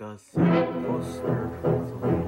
Because I'm poster.